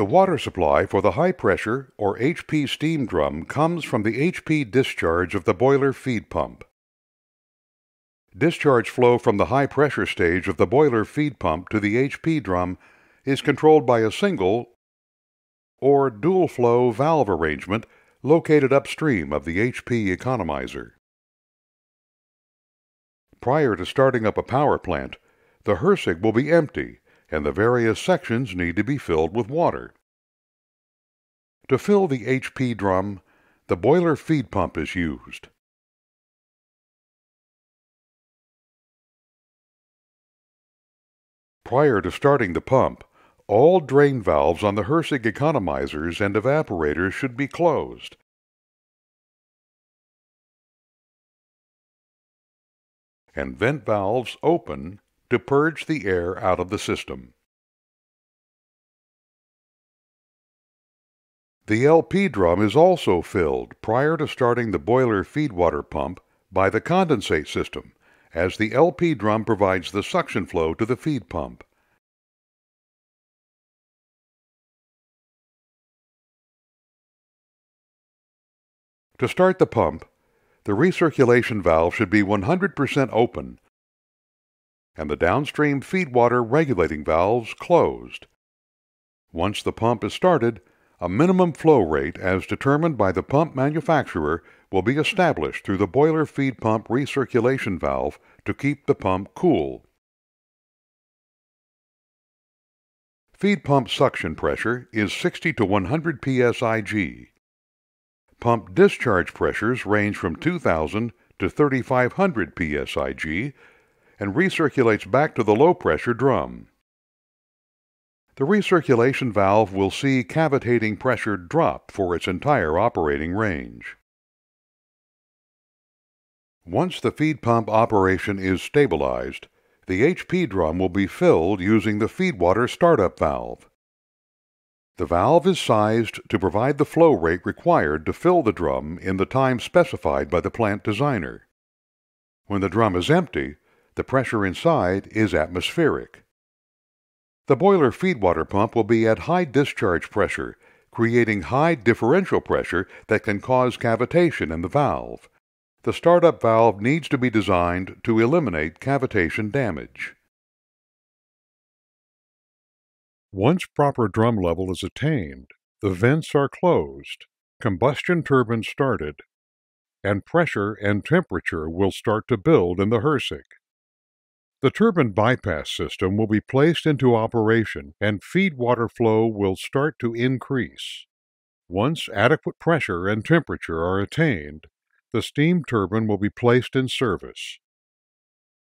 The water supply for the high pressure or HP steam drum comes from the HP discharge of the boiler feed pump. Discharge flow from the high pressure stage of the boiler feed pump to the HP drum is controlled by a single or dual flow valve arrangement located upstream of the HP economizer. Prior to starting up a power plant, the HRSG will be empty and the various sections need to be filled with water. To fill the HP drum, the boiler feed pump is used. Prior to starting the pump, all drain valves on the HRSG economizers and evaporators should be closed. And vent valves open to purge the air out of the system. The LP drum is also filled prior to starting the boiler feedwater pump by the condensate system, as the LP drum provides the suction flow to the feed pump. To start the pump, the recirculation valve should be 100% open and the downstream feed water regulating valves closed. Once the pump is started, a minimum flow rate as determined by the pump manufacturer will be established through the boiler feed pump recirculation valve to keep the pump cool. Feed pump suction pressure is 60 to 100 psig. Pump discharge pressures range from 2000 to 3500 psig and recirculates back to the low pressure drum. The recirculation valve will see cavitating pressure drop for its entire operating range. Once the feed pump operation is stabilized, the HP drum will be filled using the feedwater startup valve. The valve is sized to provide the flow rate required to fill the drum in the time specified by the plant designer. When the drum is empty, the pressure inside is atmospheric. The boiler feedwater pump will be at high discharge pressure, creating high differential pressure that can cause cavitation in the valve. The startup valve needs to be designed to eliminate cavitation damage. Once proper drum level is attained, the vents are closed, combustion turbine started, and pressure and temperature will start to build in the HRSG. The turbine bypass system will be placed into operation and feed water flow will start to increase. Once adequate pressure and temperature are attained, the steam turbine will be placed in service.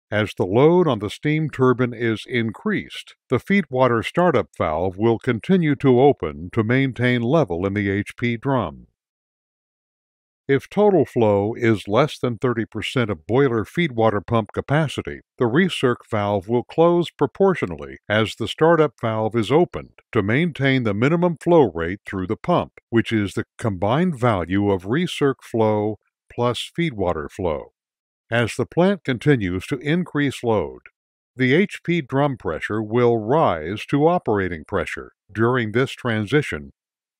As the load on the steam turbine is increased, the feed water startup valve will continue to open to maintain level in the HP drum. If total flow is less than 30% of boiler feedwater pump capacity, the recirc valve will close proportionally as the startup valve is opened to maintain the minimum flow rate through the pump, which is the combined value of recirc flow plus feedwater flow. As the plant continues to increase load, the HP drum pressure will rise to operating pressure during this transition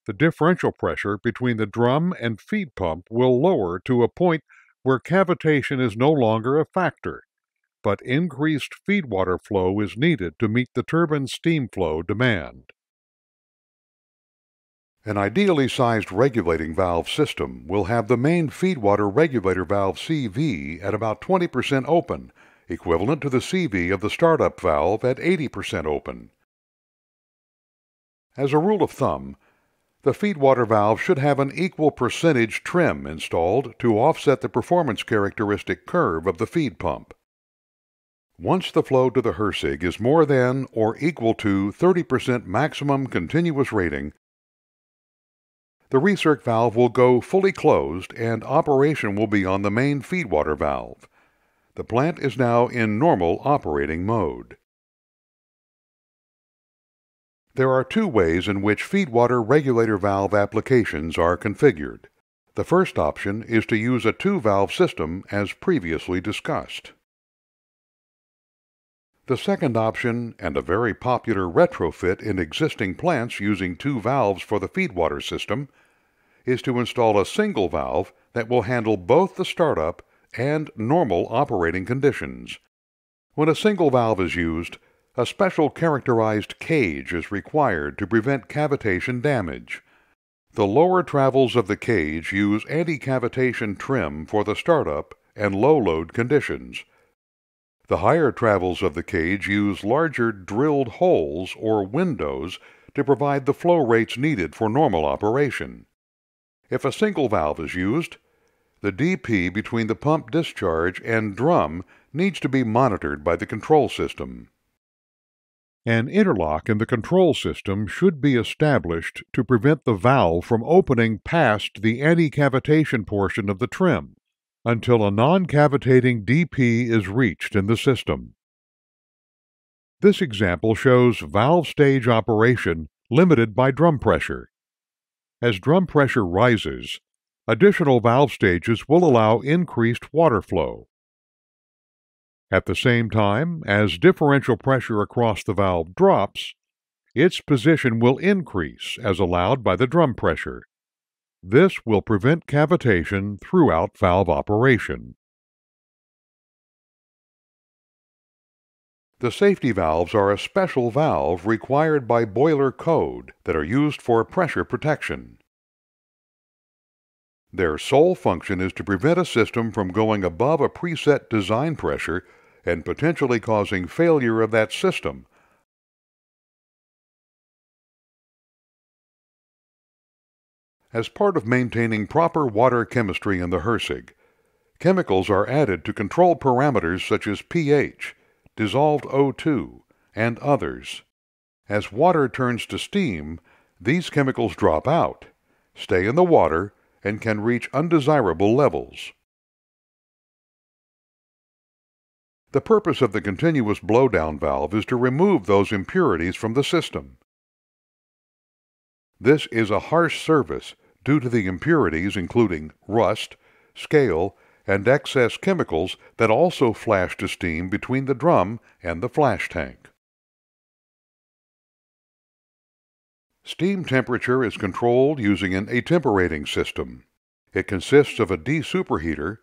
the differential pressure between the drum and feed pump will lower to a point where cavitation is no longer a factor, but increased feed water flow is needed to meet the turbine steam flow demand. An ideally sized regulating valve system will have the main feedwater regulator valve CV at about 20% open, equivalent to the CV of the startup valve at 80% open. As a rule of thumb, the feedwater valve should have an equal percentage trim installed to offset the performance characteristic curve of the feed pump. Once the flow to the HRSG is more than or equal to 30% maximum continuous rating, the recirc valve will go fully closed and operation will be on the main feedwater valve. The plant is now in normal operating mode. There are two ways in which feedwater regulator valve applications are configured. The first option is to use a two-valve system as previously discussed. The second option, and a very popular retrofit in existing plants using two valves for the feedwater system, is to install a single valve that will handle both the startup and normal operating conditions. When a single valve is used, a special characterized cage is required to prevent cavitation damage. The lower travels of the cage use anti-cavitation trim for the startup and low load conditions. The higher travels of the cage use larger drilled holes or windows to provide the flow rates needed for normal operation. If a single valve is used, the DP between the pump discharge and drum needs to be monitored by the control system. An interlock in the control system should be established to prevent the valve from opening past the anti-cavitation portion of the trim until a non-cavitating DP is reached in the system. This example shows valve stage operation limited by drum pressure. As drum pressure rises, additional valve stages will allow increased water flow. At the same time, as differential pressure across the valve drops, its position will increase as allowed by the drum pressure. This will prevent cavitation throughout valve operation. The safety valves are a special valve required by boiler code that are used for pressure protection. Their sole function is to prevent a system from going above a preset design pressure and potentially causing failure of that system As part of maintaining proper water chemistry in the HRSG, chemicals are added to control parameters such as pH, dissolved O2, and others. As water turns to steam, these chemicals drop out, stay in the water, and can reach undesirable levels. The purpose of the continuous blowdown valve is to remove those impurities from the system. This is a harsh service due to the impurities including rust, scale, and excess chemicals that also flash to steam between the drum and the flash tank. Steam temperature is controlled using an attemperating system. It consists of a desuperheater,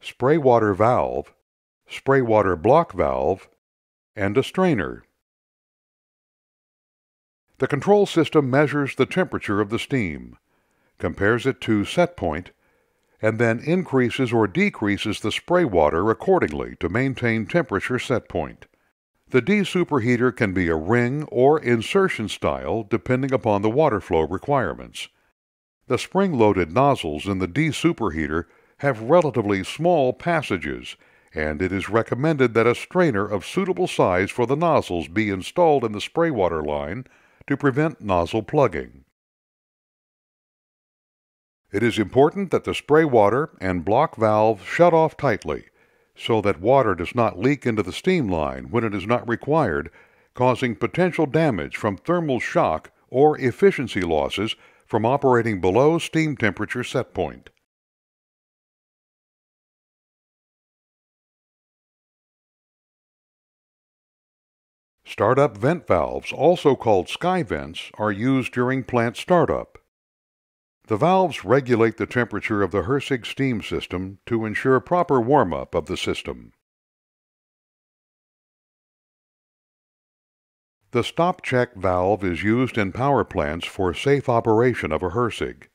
spray water valve, spray water block valve, and a strainer. The control system measures the temperature of the steam, compares it to set point, and then increases or decreases the spray water accordingly to maintain temperature set point. The desuperheater can be a ring or insertion style depending upon the water flow requirements. The spring-loaded nozzles in the desuperheater have relatively small passages and it is recommended that a strainer of suitable size for the nozzles be installed in the spray water line to prevent nozzle plugging. It is important that the spray water and block valve shut off tightly so that water does not leak into the steam line when it is not required, causing potential damage from thermal shock or efficiency losses from operating below steam temperature set point. Startup vent valves, also called sky vents, are used during plant startup. The valves regulate the temperature of the HRSG steam system to ensure proper warm-up of the system. The stop check valve is used in power plants for safe operation of a HRSG.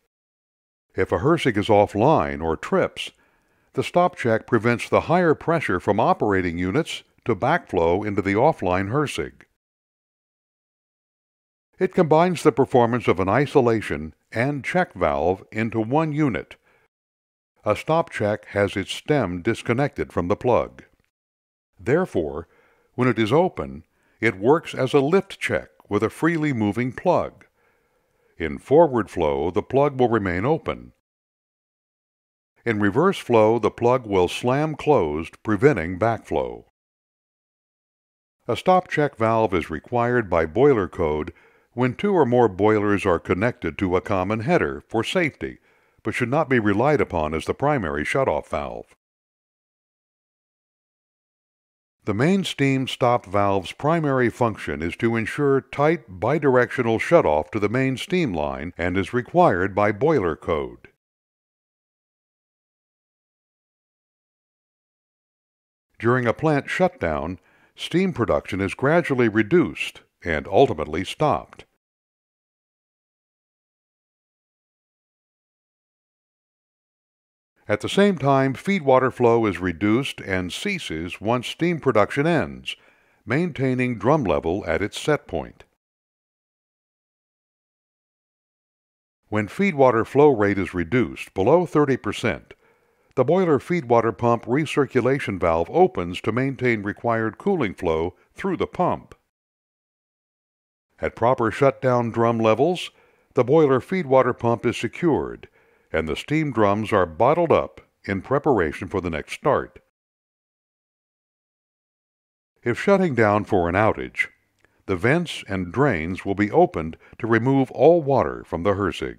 If a HRSG is offline or trips, the stop check prevents the higher pressure from operating units to backflow into the offline HRSG. It combines the performance of an isolation and check valve into one unit. A stop check has its stem disconnected from the plug. Therefore, when it is open, it works as a lift check with a freely moving plug. In forward flow, the plug will remain open. In reverse flow, the plug will slam closed, preventing backflow. A stop check valve is required by boiler code when two or more boilers are connected to a common header for safety, but should not be relied upon as the primary shutoff valve. The main steam stop valve's primary function is to ensure tight bidirectional shutoff to the main steam line and is required by boiler code. During a plant shutdown, steam production is gradually reduced and ultimately stopped. At the same time, feedwater flow is reduced and ceases once steam production ends, maintaining drum level at its set point. When feedwater flow rate is reduced below 30%, the boiler feedwater pump recirculation valve opens to maintain required cooling flow through the pump. At proper shutdown drum levels, the boiler feedwater pump is secured and the steam drums are bottled up in preparation for the next start. If shutting down for an outage, the vents and drains will be opened to remove all water from the HRSG.